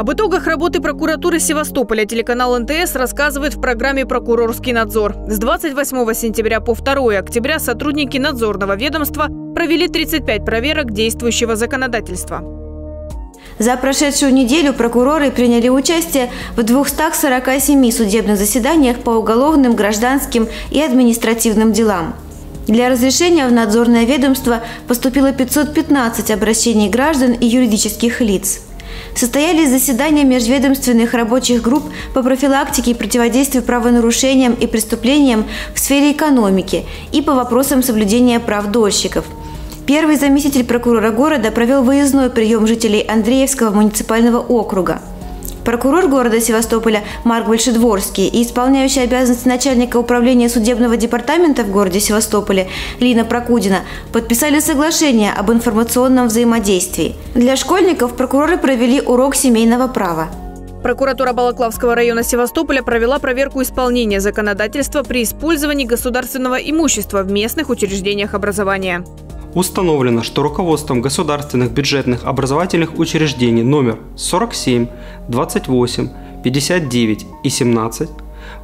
Об итогах работы прокуратуры Севастополя телеканал НТС рассказывает в программе «Прокурорский надзор». С 28 сентября по 2 октября сотрудники надзорного ведомства провели 35 проверок действующего законодательства. За прошедшую неделю прокуроры приняли участие в 247 судебных заседаниях по уголовным, гражданским и административным делам. Для разрешения в надзорное ведомство поступило 515 обращений граждан и юридических лиц. Состоялись заседания межведомственных рабочих групп по профилактике и противодействию правонарушениям и преступлениям в сфере экономики и по вопросам соблюдения прав дольщиков. Первый заместитель прокурора города провел выездной прием жителей Андреевского муниципального округа – Прокурор города Севастополя Марк Большедворский и исполняющая обязанности начальника управления судебного департамента в городе Севастополе Лина Прокудина подписали соглашение об информационном взаимодействии. Для школьников прокуроры провели урок семейного права. Прокуратура Балаклавского района Севастополя провела проверку исполнения законодательства при использовании государственного имущества в местных учреждениях образования. Установлено, что руководством государственных бюджетных образовательных учреждений номер 47, 28, 59 и 17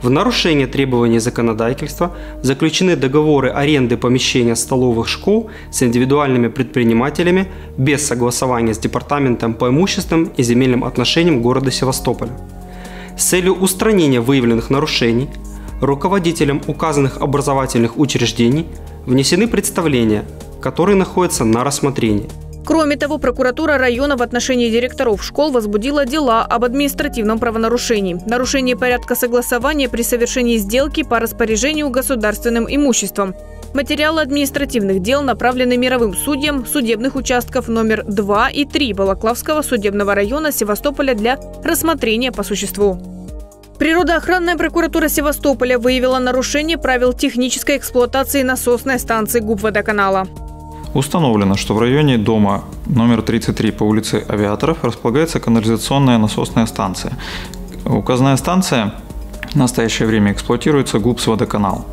в нарушение требований законодательства заключены договоры аренды помещения столовых школ с индивидуальными предпринимателями без согласования с Департаментом по имущественным и земельным отношениям города Севастополя. С целью устранения выявленных нарушений руководителям указанных образовательных учреждений внесены представления которые находятся на рассмотрении. Кроме того, прокуратура района в отношении директоров школ возбудила дела об административном правонарушении, нарушении порядка согласования при совершении сделки по распоряжению государственным имуществом. Материалы административных дел направлены мировым судьям судебных участков номер 2 и 3 Балаклавского судебного района Севастополя для рассмотрения по существу. Природоохранная прокуратура Севастополя выявила нарушение правил технической эксплуатации насосной станции ГУП водоканала. Установлено, что в районе дома номер 33 по улице Авиаторов располагается канализационная насосная станция. Указанная станция в настоящее время эксплуатируется ГУПС «Водоканал».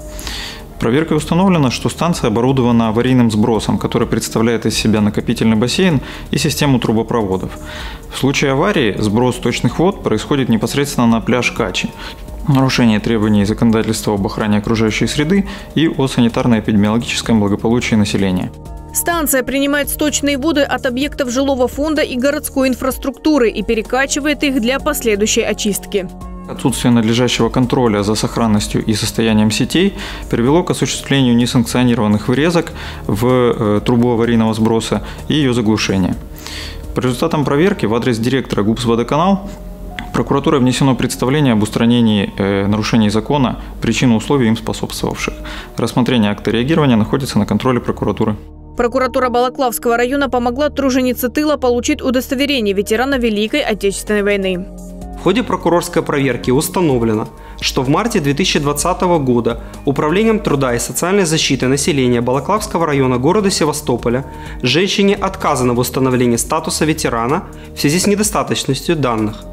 Проверкой установлено, что станция оборудована аварийным сбросом, который представляет из себя накопительный бассейн и систему трубопроводов. В случае аварии сброс точных вод происходит непосредственно на пляж Качи, нарушение требований законодательства об охране окружающей среды и о санитарно-эпидемиологическом благополучии населения. Станция принимает сточные воды от объектов жилого фонда и городской инфраструктуры и перекачивает их для последующей очистки. Отсутствие надлежащего контроля за сохранностью и состоянием сетей привело к осуществлению несанкционированных врезок в э, трубу аварийного сброса и ее заглушения. По результатам проверки в адрес директора ГУПС «Водоканал» прокуратурой внесено представление об устранении э, нарушений закона, причин и условий им способствовавших. Рассмотрение акта реагирования находится на контроле прокуратуры. Прокуратура Балаклавского района помогла труженице тыла получить удостоверение ветерана Великой Отечественной войны. В ходе прокурорской проверки установлено, что в марте 2020 года Управлением труда и социальной защиты населения Балаклавского района города Севастополя женщине отказано в установлении статуса ветерана в связи с недостаточностью данных.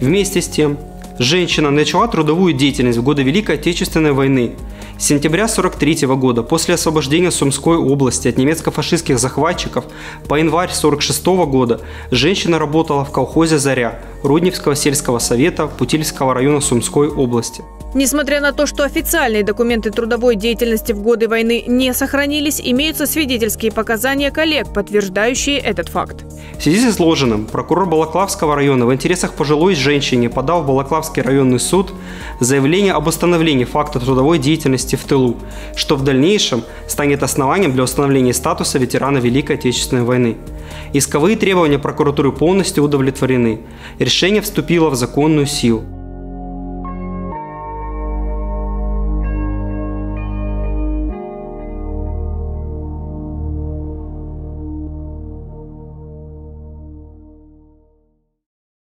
Вместе с тем, женщина начала трудовую деятельность в годы Великой Отечественной войны с сентября 1943 года, после освобождения Сумской области от немецко-фашистских захватчиков, по январь 1946 года женщина работала в колхозе «Заря» Рудневского сельского совета Путильского района Сумской области. Несмотря на то, что официальные документы трудовой деятельности в годы войны не сохранились, имеются свидетельские показания коллег, подтверждающие этот факт. В связи с изложенным, прокурор Балаклавского района в интересах пожилой женщине подал в Балаклавский районный суд заявление об установлении факта трудовой деятельности в тылу, что в дальнейшем станет основанием для установления статуса ветерана Великой Отечественной войны. Исковые требования прокуратуры полностью удовлетворены. Решение вступило в законную силу.